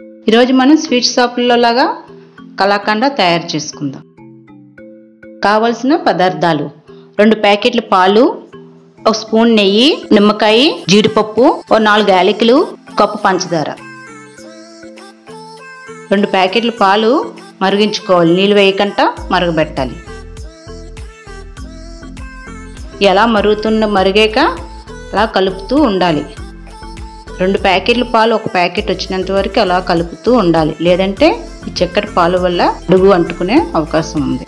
ఈరోజు మనం స్వీట్ షాపుల్లో లాగా కలాకండ తయారు చేసుకుందాం. కావలసిన పదార్థాలు రెండు ప్యాకెట్లు పాలు ఒక స్పూన్ నెయ్యి నిమ్మకాయ జీడిపప్పు ఓ నాలుగు యాలకులు కప్పు పంచదార. రెండు ప్యాకెట్లు పాలు మరిగించుకోవాలి. నీళ్ళు వేయకుండా మరగబెట్టాలి. ఎలా మరుగుతున్న మరిగాక అలా కలుపుతూ ఉండాలి. రెండు ప్యాకెట్లు పాలు ఒక ప్యాకెట్ వచ్చినంత వరకు అలా కలుపుతూ ఉండాలి. లేదంటే ఈ చక్కెర పాలు వల్ల అడుగు అంటుకునే అవకాశం ఉంది.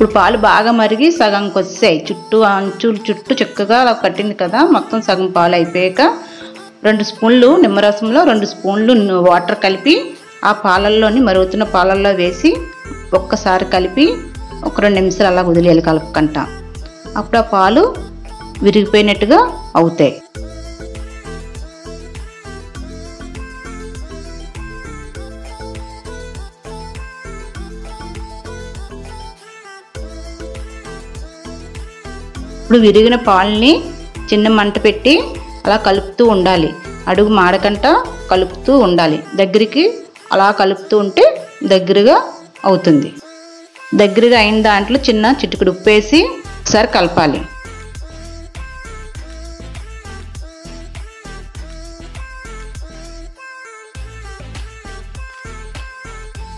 ఇప్పుడు పాలు బాగా మరిగి సగంకి వచ్చాయి చుట్టూ అంచులు చుట్టూ చక్కగా అలా కట్టింది కదా మొత్తం సగం పాలు అయిపోయాక రెండు స్పూన్లు నిమ్మరసంలో రెండు స్పూన్లు వాటర్ కలిపి ఆ పాలల్లోని మరుగుతున్న పాలల్లో వేసి ఒక్కసారి కలిపి ఒక రెండు నిమిషాలు అలా వదిలేయాలి కలుపుకుంటా. అప్పుడు ఆ పాలు విరిగిపోయినట్టుగా అవుతాయి. ఇప్పుడు విరిగిన పాలని చిన్న మంట పెట్టి అలా కలుపుతూ ఉండాలి. అడుగు మాడకంట కలుపుతూ ఉండాలి. దగ్గరికి అలా కలుపుతూ ఉంటే దగ్గరగా అవుతుంది. దగ్గరగా అయిన దాంట్లో చిన్న చిటుకుడు ఉప్పేసి ఒకసారి కలపాలి.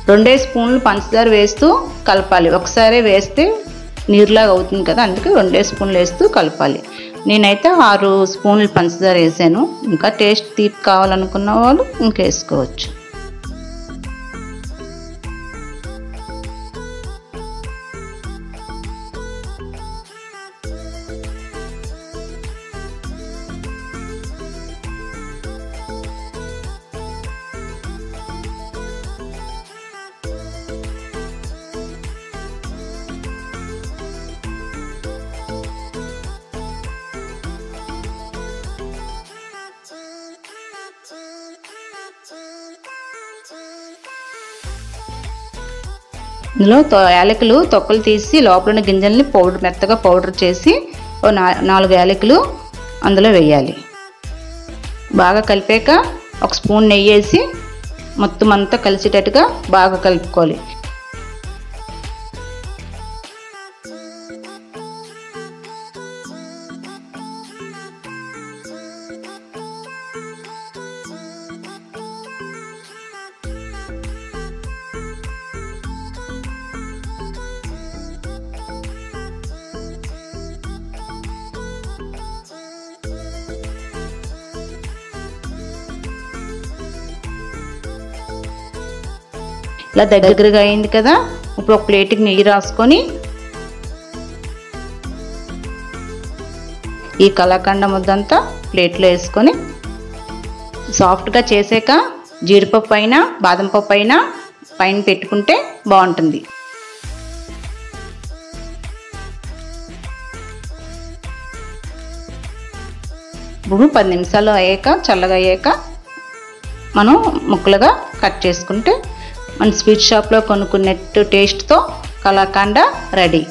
రెండే స్పూన్లు పంచదార వేస్తూ కలపాలి. ఒకసారి వేస్తే నీరులాగా అవుతుంది కదా అందుకే రెండే స్పూన్లు వేస్తూ కలపాలి. నేనైతే ఆరు స్పూన్లు పంచదార వేసాను. ఇంకా టేస్ట్ తీపి కావాలనుకున్న వాళ్ళు ఇంకా ఇందులో యాలకులు తొక్కలు తీసి లోపల ఉన్న గింజల్ని పౌడర్ మెత్తగా పౌడర్ చేసి ఓ నాలుగు యాలకులు అందులో వేయాలి. బాగా కలిపాక ఒక స్పూన్ నెయ్యి వేసి మొత్తం అంతా కలిసేటట్టుగా బాగా కలుపుకోవాలి. ఇలా దగ్గరగా అయింది కదా ఇప్పుడు ఒక ప్లేట్కి నెయ్యి రాసుకొని ఈ కళాఖండ ముద్దంతా ప్లేట్లో వేసుకొని సాఫ్ట్గా చేసాక జీడిపప్పు అయినా బాదం పప్పు అయినా పైన పెట్టుకుంటే బాగుంటుంది. ఇప్పుడు పది నిమిషాలు అయ్యాక చల్లగా అయ్యాక మనం ముక్కలుగా కట్ చేసుకుంటే మన స్వీట్ షాప్లో కొనుక్కున్నట్టు టేస్ట్తో కలాకండ రెడీ.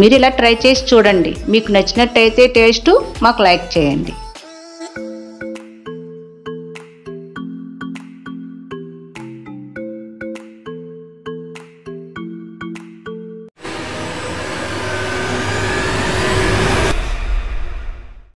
మీరు ఇలా ట్రై చేసి చూడండి. మీకు నచ్చినట్టయితే టేస్ట్ మాకు లైక్ చేయండి.